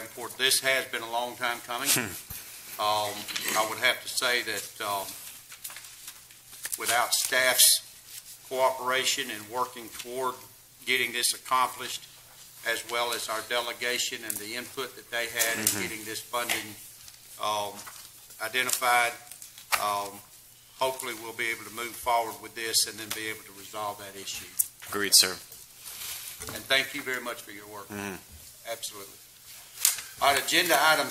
Davenport. This has been a long time coming. Um, I would have to say that, um, without staff's cooperation and working toward getting this accomplished, as well as our delegation and the input that they had in getting this funding, um, identified, um, hopefully we'll be able to move forward with this and then be able to resolve that issue. Agreed, sir. And thank you very much for your work. Mhm. Absolutely. Right, agenda item